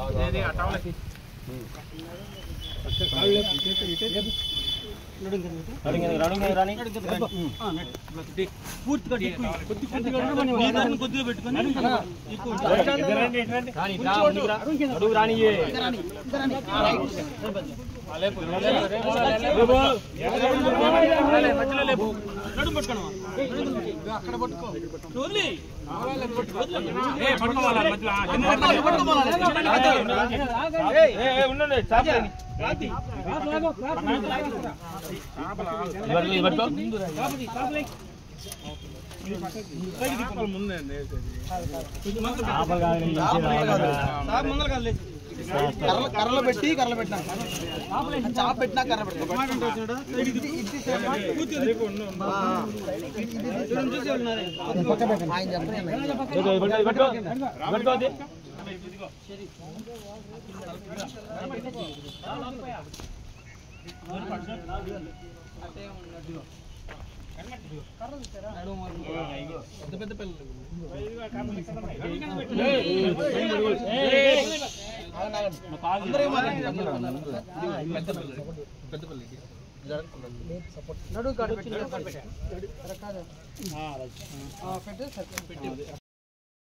ಅದೇ ಅದೇ ಅಟಾವಲಕ್ಕೆ ಅಷ್ಟೇ ಕಾಳು ಇಟ್ಟೆ ಇಟ್ಟೆ కొద్దిగా పెట్టుకొని నడుము పట్టుకోను అక్కడ పట్టుకో వదిలి ఏ పట్టుకోవాలా మధ్యలో ఆ, కింద పట్టుకోవాలి. ఏ, ఏ, ఉండండి చాపలేని. కర్రలు కర్రలు పెట్టి కర్రలు పెట్టినా చాప పెట్టినా కర్ర పెట్టినా ఆయన చెప్పండి పెద్ద పెద్ద పిల్లలు అందరూ ఏమన్నారు? పెద్ద పిల్లలు పెద్ద పిల్లలు నడువు కాడ పెట్టి పెట్టు